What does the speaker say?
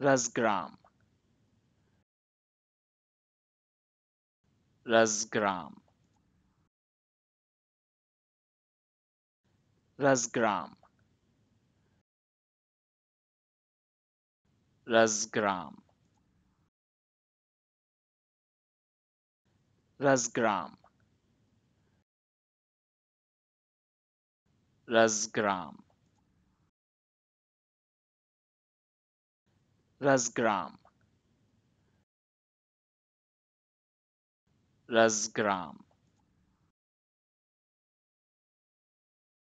Razgram. Razgram. Razgram. Razgram. Razgram. Razgram. razgram razgram